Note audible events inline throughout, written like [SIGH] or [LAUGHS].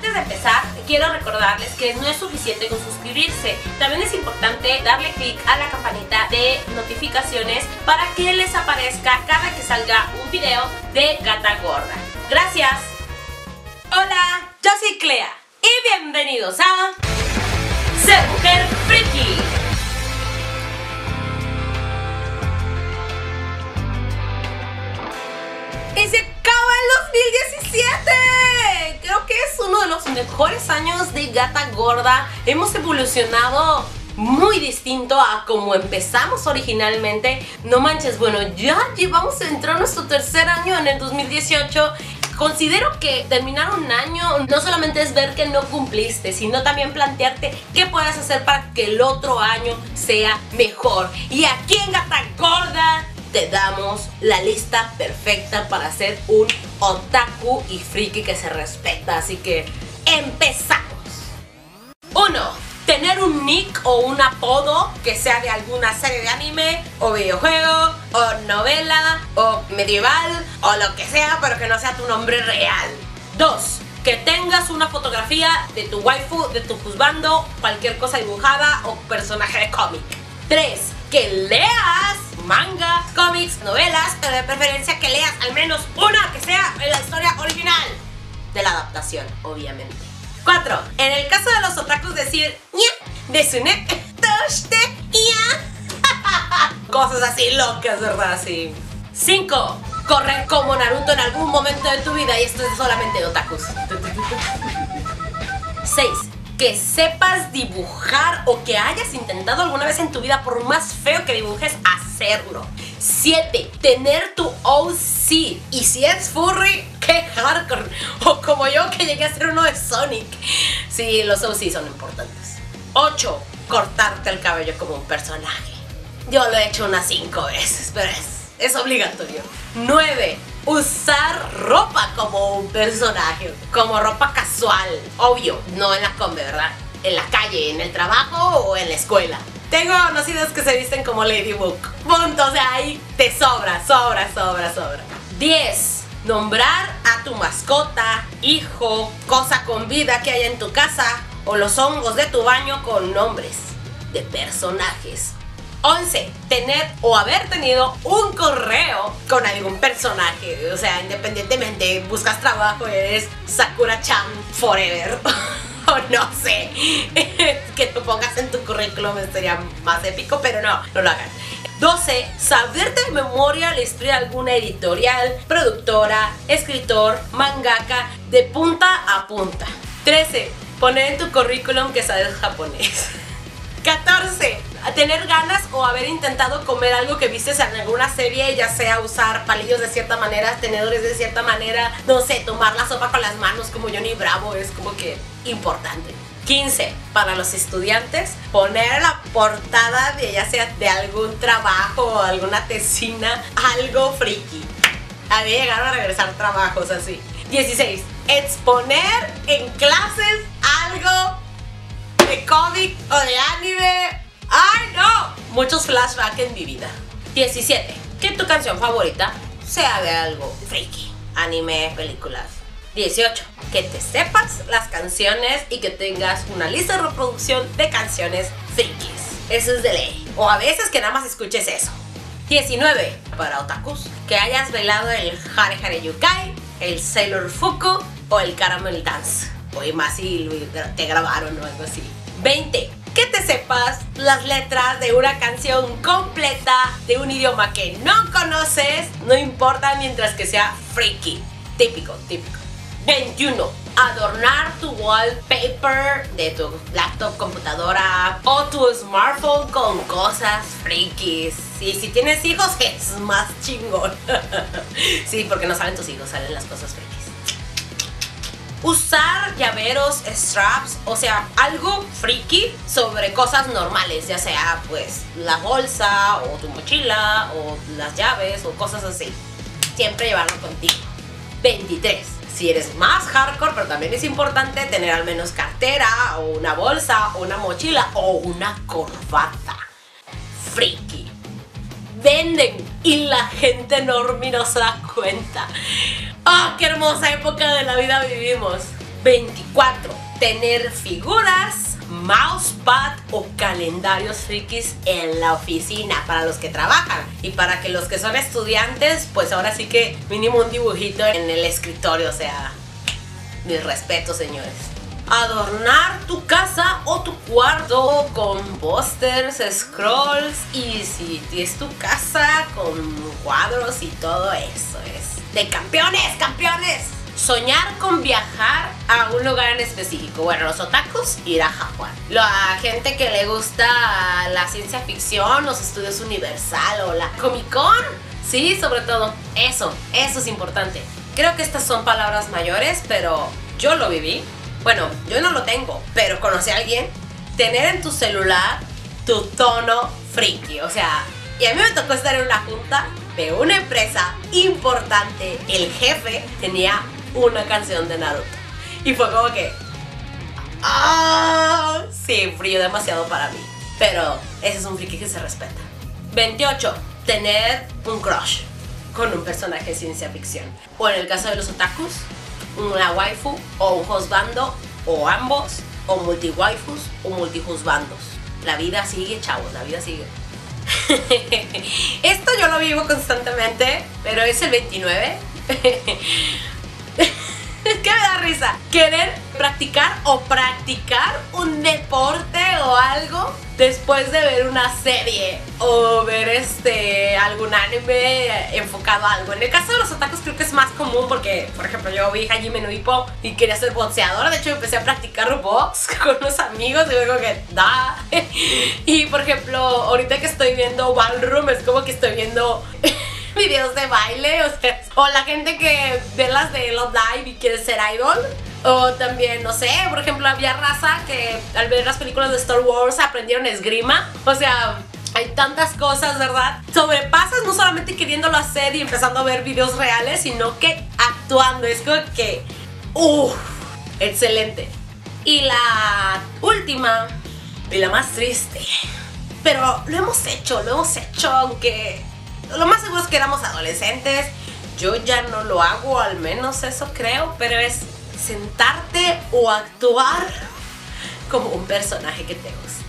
Antes de empezar, quiero recordarles que no es suficiente con suscribirse. También es importante darle clic a la campanita de notificaciones para que les aparezca cada que salga un video de Gata Gorda. Gracias. Hola, yo soy Clea y bienvenidos a Gata Gorda. Hemos evolucionado muy distinto a como empezamos originalmente. No manches, bueno, ya llevamos a entrar nuestro tercer año en el 2018 Considero que terminar un año no solamente es ver que no cumpliste, sino también plantearte qué puedes hacer para que el otro año sea mejor. Y aquí en Gata Gorda te damos la lista perfecta para ser un otaku y friki que se respeta. Así que empezamos. 1 tener un nick o un apodo que sea de alguna serie de anime o videojuego o novela o medieval o lo que sea, pero que no sea tu nombre real. 2. Que tengas una fotografía de tu waifu, de tu juzbando, cualquier cosa dibujada o personaje de cómic. 3. Que leas manga, cómics, novelas, pero de preferencia que leas al menos una que sea en la historia original de la adaptación, obviamente. 4. En el caso de los otakus decir ña, desune, toshite, ya. [LAUGHS] Cosas así locas, ¿verdad? Así. 5. Correr como Naruto en algún momento de tu vida y esto es solamente otakus. [LAUGHS] 6. Que sepas dibujar o que hayas intentado alguna vez en tu vida, por más feo que dibujes, hacerlo. 7. Tener tu OC. Y si es furry, qué hardcore. [LAUGHS] O como yo que llegué a ser uno de Sonic. Sí, los OC son importantes. 8. Cortarte el cabello como un personaje. Yo lo he hecho unas 5 veces, pero es, es obligatorio. 9. Usar ropa como un personaje, como ropa casual. Obvio, no en la combe, ¿verdad? En la calle, en el trabajo o en la escuela. Tengo conocidos que se visten como Ladybug. Punto, o sea, ahí te sobra, sobra, sobra, sobra. 10. Nombrar a tu mascota, hijo, cosa con vida que haya en tu casa o los hongos de tu baño con nombres de personajes. 11. Tener o haber tenido un correo con algún personaje. O sea, independientemente, buscas trabajo, eres Sakura-chan forever. [LAUGHS] no sé, [LAUGHS] que tú pongas en tu currículum sería más épico, pero no, no lo hagan. 12. Saberte de memoria la historia de alguna editorial, productora, escritor, mangaka, de punta a punta. 13. Poner en tu currículum que sabes japonés. [LAUGHS] 14. Tener ganas o haber intentado comer algo que vistes en alguna serie, ya sea usar palillos de cierta manera, tenedores de cierta manera, no sé, tomar la sopa con las manos como Johnny Bravo, es como que importante. 15. Para los estudiantes, poner la portada de ya sea de algún trabajo o alguna tesina, algo friki. A mí llegaron a regresar trabajos así. 16. Exponer en clases algo de cómic o de anime. ¡Ay, no! Muchos flashbacks en mi vida. 17. Que tu canción favorita sea de algo friki. Anime, películas. 18. Que te sepas las canciones y que tengas una lista de reproducción de canciones frikis. Eso es de ley. O a veces que nada más escuches eso. 19. Para otakus. Que hayas velado el Hare Hare Yukai, el Sailor Fuku o el Caramel Dance. O más si te grabaron o algo así. 20. Que te sepas las letras de una canción completa de un idioma que no conoces, no importa mientras que sea freaky. Típico, típico. 21. Adornar tu wallpaper de tu laptop, computadora o tu smartphone con cosas frikis. Y si tienes hijos, es más chingón. [LAUGHS] sí, porque no salen tus hijos, salen las cosas frikis usar llaveros, straps, o sea, algo friki sobre cosas normales, ya sea pues la bolsa o tu mochila o las llaves o cosas así. Siempre llevarlo contigo. 23. Si eres más hardcore, pero también es importante tener al menos cartera o una bolsa o una mochila o una corbata. Friki. Venden y la gente enorme no se da cuenta. ¡Ah, qué hermosa época de la vida vivimos! 24. Tener figuras, mousepad o calendarios frikis en la oficina para los que trabajan. Y para que los que son estudiantes, pues ahora sí que mínimo un dibujito en el escritorio. O sea, mis respetos, señores adornar tu casa o tu cuarto con pósters, scrolls y si es tu casa con cuadros y todo eso es de campeones, campeones. Soñar con viajar a un lugar en específico. Bueno, los otakus, ir a Japón. La gente que le gusta la ciencia ficción, los estudios universal o la Comic Con. Sí, sobre todo. Eso, eso es importante. Creo que estas son palabras mayores, pero yo lo viví. Bueno, yo no lo tengo, pero conocí a alguien. Tener en tu celular tu tono friki. O sea, y a mí me tocó estar en una junta de una empresa importante. El jefe tenía una canción de Naruto. Y fue como que. ¡Ah! Sí, frío demasiado para mí. Pero ese es un friki que se respeta. 28. Tener un crush con un personaje de ciencia ficción. O en el caso de los otakus, una waifu o un husbando o ambos o multi waifus o multi husbandos. La vida sigue, chavos, la vida sigue. [LAUGHS] Esto yo lo vivo constantemente, pero es el 29. [LAUGHS] [LAUGHS] Que me da risa. Querer practicar o practicar un deporte o algo después de ver una serie o ver este algún anime enfocado a algo. En el caso de los otakus creo que es más común porque, por ejemplo, yo vi Hajime no y quería ser boxeadora. De hecho, empecé a practicar box [LAUGHS] con unos amigos y luego que da. [LAUGHS] Y por ejemplo, ahorita que estoy viendo Ballroom es como que estoy viendo videos de baile, o sea, o la gente que ve las de Love Live y quiere ser idol. O también, no sé, por ejemplo, había raza que al ver las películas de Star Wars aprendieron esgrima. O sea, hay tantas cosas, ¿verdad? Sobrepasas no solamente queriéndolo hacer y empezando a ver videos reales, sino que actuando. Es como que, uff, excelente. Y la última, y la más triste. Pero lo hemos hecho, lo hemos hecho, aunque lo más seguro es que éramos adolescentes. Yo ya no lo hago, al menos eso creo, pero es sentarte o actuar como un personaje que te gusta.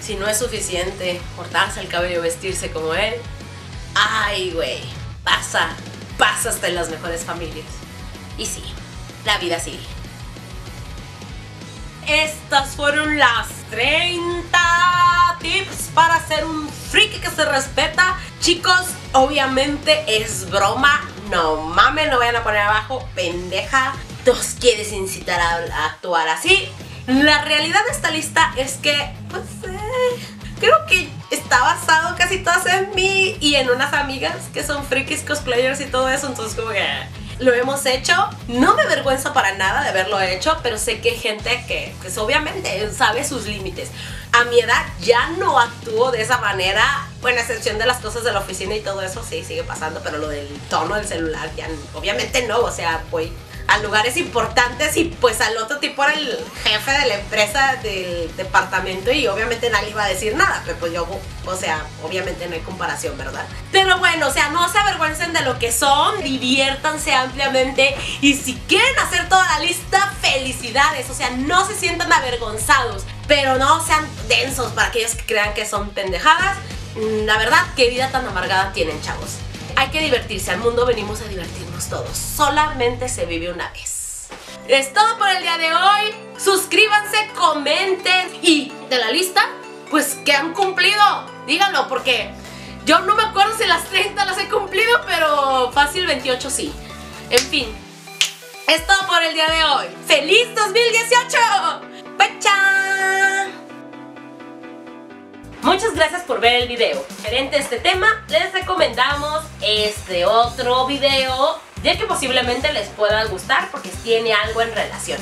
Si no es suficiente cortarse el cabello, vestirse como él, ay, güey, pasa, pasa hasta en las mejores familias. Y sí, la vida sigue. Estas fueron las 30 tips para ser un friki que se respeta. Chicos, obviamente es broma. No mames, no vayan a poner abajo, pendeja. Nos quieres incitar a, actuar así. La realidad de esta lista es que, pues, eh, creo que está basado casi todas en mí y en unas amigas que son frikis cosplayers y todo eso. Entonces, como que lo hemos hecho. No me avergüenza para nada de haberlo hecho, pero sé que hay gente que, pues obviamente, sabe sus límites. A mi edad ya no actúo de esa manera, bueno, excepción de las cosas de la oficina y todo eso, sí, sigue pasando, pero lo del tono del celular ya, obviamente no, o sea, voy a lugares importantes y pues al otro tipo era el jefe de la empresa del departamento y obviamente nadie iba a decir nada, pero pues yo, o sea, obviamente no hay comparación, ¿verdad? Pero bueno, o sea, no se avergüencen de lo que son, diviértanse ampliamente y si quieren hacer toda la lista, felicidades, o sea, no se sientan avergonzados, pero no sean densos para aquellos que crean que son pendejadas. La verdad, qué vida tan amargada tienen, chavos. Hay que divertirse, al mundo venimos a divertirnos todos. Solamente se vive una vez. Es todo por el día de hoy. Suscríbanse, comenten y de la lista, pues que han cumplido. Díganlo porque yo no me acuerdo si las 30 las he cumplido, pero fácil 28 sí. En fin, es todo por el día de hoy. ¡Feliz 2018! ¡Pacha! Muchas gracias por ver el video. Diferente a este tema, les recomendamos este otro video, ya que posiblemente les pueda gustar porque tiene algo en relación.